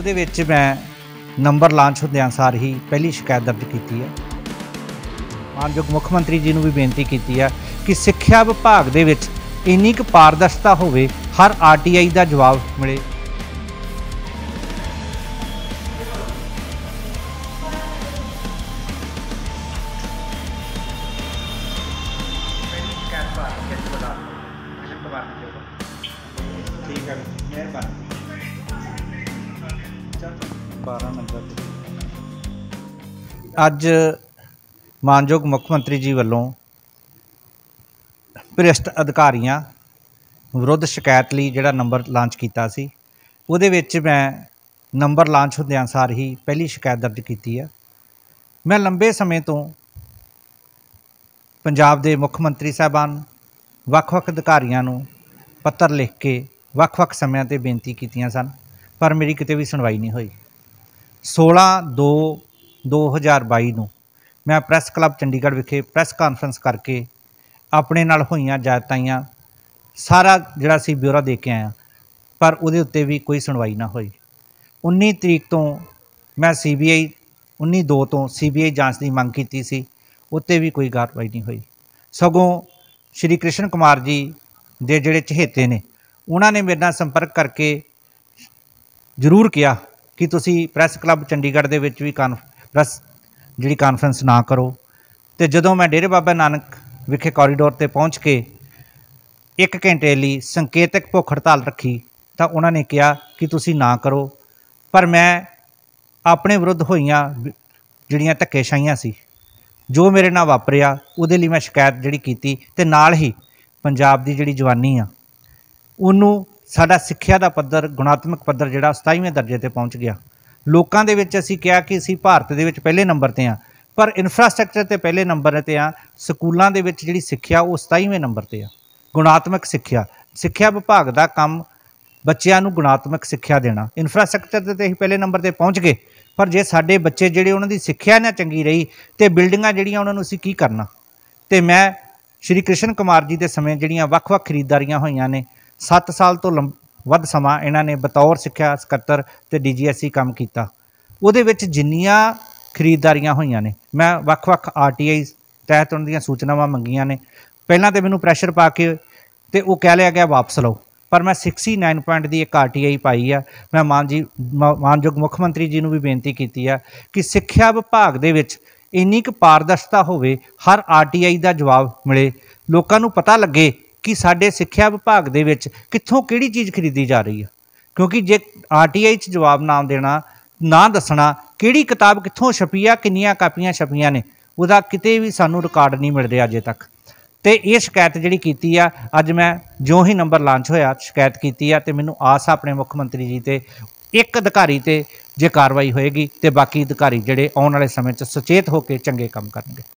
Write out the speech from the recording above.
ਉਹਦੇ ਵਿੱਚ ਮੈਂ ਨੰਬਰ ਲਾਂਚ ਹੁੰਦਿਆਂ ਸਾਰ ਹੀ ਪਹਿਲੀ ਸ਼ਿਕਾਇਤ ਦਰਜ ਕੀਤੀ ਹੈ। ਮਾਨਯੋਗ ਮੁੱਖ ਮੰਤਰੀ ਜੀ ਨੂੰ ਵੀ ਬੇਨਤੀ ਕੀਤੀ ਹੈ ਕਿ ਸਿੱਖਿਆ ਵਿਭਾਗ ਦੇ ਵਿੱਚ ਇੰਨੀ ਕੁ ਪਾਰਦਰਸ਼ਤਾ ਹੋਵੇ, ਹਰ ਆਰਟੀਆਈ ਦਾ ਜਵਾਬ ਮਿਲੇ। ਠੀਕ ਹੈ। ਮਿਹਰਬਾਨੀ। 12 ਨੰਬਰ ਅੱਜ ਮਾਨਯੋਗ ਮੁੱਖ ਮੰਤਰੀ ਜੀ ਵੱਲੋਂ ਭ੍ਰਿਸ਼ਟ ਅਧਿਕਾਰੀਆਂ ਵਿਰੁੱਧ ਸ਼ਿਕਾਇਤ ਲਈ ਜਿਹੜਾ ਨੰਬਰ ਲਾਂਚ ਕੀਤਾ ਸੀ, ਉਹਦੇ ਵਿੱਚ ਮੈਂ ਨੰਬਰ ਲਾਂਚ ਹੁੰਦਿਆਂ ਸਾਰ ਹੀ ਪਹਿਲੀ ਸ਼ਿਕਾਇਤ ਦਰਜ ਕੀਤੀ ਆ। ਮੈਂ ਲੰਬੇ ਸਮੇਂ ਤੋਂ ਪੰਜਾਬ ਦੇ ਮੁੱਖ ਮੰਤਰੀ ਸਾਹਿਬਾਨ, ਵੱਖ-ਵੱਖ ਅਧਿਕਾਰੀਆਂ ਨੂੰ ਪੱਤਰ ਲਿਖ ਕੇ ਵੱਖ-ਵੱਖ ਸਮਿਆਂ ਤੇ ਬੇਨਤੀ ਕੀਤੀਆਂ ਸਨ, ਪਰ ਮੇਰੀ ਕਿਤੇ ਵੀ ਸੁਣਵਾਈ ਨਹੀਂ ਹੋਈ। 16 2 2022 ਨੂੰ ਮੈਂ ਪ੍ਰੈਸ ਕਲੱਬ ਚੰਡੀਗੜ੍ਹ ਵਿਖੇ ਪ੍ਰੈਸ ਕਾਨਫਰੰਸ ਕਰਕੇ ਆਪਣੇ ਨਾਲ ਹੋਈਆਂ ਜਾਇਤਾਈਆਂ ਸਾਰਾ ਜਿਹੜਾ ਸੀ ਬਿਊਰਾ ਦੇ ਕੇ ਆਇਆ ਪਰ ਉਹਦੇ ਉੱਤੇ ਵੀ ਕੋਈ ਸੁਣਵਾਈ ਨਾ ਹੋਈ। 19 ਤਰੀਕ ਤੋਂ ਮੈਂ ਸੀਬੀਆਈ 19 2 ਤੋਂ ਸੀਬੀਆਈ ਜਾਂਚ ਦੀ ਮੰਗ ਕੀਤੀ ਸੀ, ਉੱਤੇ ਵੀ ਕੋਈ ਕਾਰਵਾਈ ਨਹੀਂ ਹੋਈ। ਸਗੋਂ ਸ਼੍ਰੀ ਕ੍ਰਿਸ਼ਨ ਕੁਮਾਰ ਜੀ ਦੇ ਜਿਹੜੇ ਚਹੇਤੇ ਨੇ, ਉਹਨਾਂ ਨੇ ਮੇਰੇ ਨਾਲ ਸੰਪਰਕ ਕਰਕੇ ਜ਼ਰੂਰ ਕਿਹਾ ਕਿ ਤੁਸੀਂ ਪ੍ਰੈਸ ਕਲੱਬ ਚੰਡੀਗੜ੍ਹ ਦੇ ਵਿੱਚ ਵੀ ਕਾਨ ਪ੍ਰੈਸ ਜਿਹੜੀ ਕਾਨਫਰੰਸ ਨਾ ਕਰੋ? ਤੇ ਜਦੋਂ ਮੈਂ ਡੇਰੇ ਬਾਬਾ ਨਾਨਕ ਵਿਖੇ ਕੋਰੀਡੋਰ ਤੇ ਪਹੁੰਚ ਕੇ 1 ਘੰਟੇ ਲਈ ਸੰਕੇਤਕ ਭੁੱਖ ਹੜਤਾਲ ਰੱਖੀ, ਤਾਂ ਉਹਨਾਂ ਨੇ ਕਿਹਾ ਕਿ ਤੁਸੀਂ ਨਾ ਕਰੋ। ਪਰ ਮੈਂ ਆਪਣੇ ਵਿਰੁੱਧ ਹੋਈਆਂ ਜਿਹੜੀਆਂ ਧੱਕੇਸ਼ਾਹੀਆਂ ਸੀ, ਜੋ ਮੇਰੇ ਨਾਲ ਵਾਪਰਿਆ, ਉਹਦੇ ਲਈ ਮੈਂ ਸ਼ਿਕਾਇਤ ਜਿਹੜੀ ਕੀਤੀ ਤੇ ਨਾਲ ਹੀ ਪੰਜਾਬ ਦੀ ਜਿਹੜੀ ਜਵਾਨੀ ਆ, ਉਹਨੂੰ ਸਾਡਾ ਸਿੱਖਿਆ ਦਾ ਪੱਧਰ, ਗੁਣਾਤਮਕ ਪੱਧਰ ਜਿਹੜਾ 27ਵੇਂ ਦਰਜੇ ਤੇ ਪਹੁੰਚ ਗਿਆ। ਲੋਕਾਂ ਦੇ ਵਿੱਚ ਅਸੀਂ ਕਿਹਾ ਕਿ ਅਸੀਂ ਭਾਰਤ ਦੇ ਵਿੱਚ ਪਹਿਲੇ ਨੰਬਰ ਤੇ ਆ ਪਰ ਇਨਫਰਾਸਟ੍ਰਕਚਰ ਤੇ ਪਹਿਲੇ ਨੰਬਰ ਤੇ ਆ ਸਕੂਲਾਂ ਦੇ ਵਿੱਚ ਜਿਹੜੀ ਸਿੱਖਿਆ ਉਹ 27ਵੇਂ ਨੰਬਰ ਤੇ ਆ। ਗੁਣਾਤਮਕ ਸਿੱਖਿਆ ਸਿੱਖਿਆ ਵਿਭਾਗ ਦਾ ਕੰਮ ਬੱਚਿਆਂ ਨੂੰ ਗੁਣਾਤਮਕ ਸਿੱਖਿਆ ਦੇਣਾ। ਇਨਫਰਾਸਟ੍ਰਕਚਰ ਤੇ ਅਸੀਂ ਪਹਿਲੇ ਨੰਬਰ ਤੇ ਪਹੁੰਚ ਗਏ, ਪਰ ਜੇ ਸਾਡੇ ਬੱਚੇ ਜਿਹੜੇ ਉਹਨਾਂ ਦੀ ਸਿੱਖਿਆ ਨਾ ਚੰਗੀ ਰਹੀ ਤੇ ਬਿਲਡਿੰਗਾਂ ਜਿਹੜੀਆਂ ਉਹਨਾਂ ਨੂੰ ਅਸੀਂ ਕੀ ਕਰਨਾ? ਤੇ ਮੈਂ ਸ਼੍ਰੀ ਕ੍ਰਿਸ਼ਨ ਕੁਮਾਰ ਜੀ ਦੇ ਸਮੇਂ ਜਿਹੜੀਆਂ ਵੱਖ-ਵੱਖ ਖਰੀਦਦਾਰੀਆਂ ਹੋਈਆਂ ਨੇ 7 ਸਾਲ ਤੋਂ ਲੰਬ- ਵੱਧ ਸਮਾਂ ਇਹਨਾਂ ਨੇ ਬਤੌਰ ਸਿੱਖਿਆ ਸਕੱਤਰ ਤੇ ਡੀਜੀਐਸਸੀ ਕੰਮ ਕੀਤਾ। ਉਹਦੇ ਵਿੱਚ ਜਿੰਨੀਆਂ ਖਰੀਦਦਾਰੀਆਂ ਹੋਈਆਂ ਨੇ, ਮੈਂ ਵੱਖ-ਵੱਖ ਆਰਟੀਆਈ ਤਹਿਤ ਉਹਨਾਂ ਦੀਆਂ ਸੂਚਨਾਵਾਂ ਮੰਗੀਆਂ ਨੇ। ਪਹਿਲਾਂ ਤੇ ਮੈਨੂੰ ਪ੍ਰੈਸ਼ਰ ਪਾ ਕੇ ਤੇ ਉਹ ਕਹਿ ਲਿਆ ਗਿਆ, ਵਾਪਸ ਲਓ। ਪਰ ਮੈਂ 69 ਪੁਆਇੰਟ ਦੀ ਇੱਕ ਆਰਟੀਆਈ ਪਾਈ ਆ। ਮੈਂ ਮਾਨ ਜੀ, ਮ- ਮਾਨਯੋਗ ਮੁੱਖ ਮੰਤਰੀ ਜੀ ਨੂੰ ਵੀ ਬੇਨਤੀ ਕੀਤੀ ਆ ਕਿ ਸਿੱਖਿਆ ਵਿਭਾਗ ਦੇ ਵਿੱਚ ਇੰਨੀ ਕੁ ਪਾਰਦਰਸ਼ਤਾ ਹੋਵੇ, ਹਰ ਆਰਟੀਆਈ ਦਾ ਜਵਾਬ ਮਿਲੇ। ਲੋਕਾਂ ਨੂੰ ਪਤਾ ਲੱਗੇ ਕਿ ਸਾਡੇ ਸਿੱਖਿਆ ਵਿਭਾਗ ਦੇ ਵਿੱਚ ਕਿੱਥੋਂ ਕਿਹੜੀ ਚੀਜ਼ ਖਰੀਦੀ ਜਾ ਰਹੀ ਆ? ਕਿਉਂਕਿ ਜੇ ਆਰਟੀਆਈ 'ਚ ਜਵਾਬ ਨਾ ਦੇਣਾ, ਨਾ ਦੱਸਣਾ, ਕਿਹੜੀ ਕਿਤਾਬ ਕਿੱਥੋਂ ਛਪੀ ਆ, ਕਿੰਨੀਆਂ ਕਾਪੀਆਂ ਛਪੀਆਂ ਨੇ, ਉਹਦਾ ਕਿਤੇ ਵੀ ਸਾਨੂੰ ਰਿਕਾਰਡ ਨਹੀਂ ਮਿਲ ਰਿਹਾ ਅਜੇ ਤੱਕ। ਤੇ ਇਹ ਸ਼ਿਕਾਇਤ ਜਿਹੜੀ ਕੀਤੀ ਆ, ਅੱਜ ਮੈਂ ਜੋ ਹੀ ਨੰਬਰ ਲਾਂਚ ਹੋਇਆ, ਸ਼ਿਕਾਇਤ ਕੀਤੀ ਆ ਤੇ ਮੈਨੂੰ ਆਸ ਆ ਆਪਣੇ ਮੁੱਖ ਮੰਤਰੀ ਜੀ ਤੇ, ਇੱਕ ਅਧਿਕਾਰੀ ਤੇ ਜੇ ਕਾਰਵਾਈ ਹੋਏਗੀ ਤੇ ਬਾਕੀ ਅਧਿਕਾਰੀ ਜਿਹੜੇ ਆਉਣ ਵਾਲੇ ਸਮੇਂ 'ਚ ਸੁਚੇਤ ਹੋ ਕੇ ਚੰਗੇ ਕੰਮ ਕਰਨਗੇ।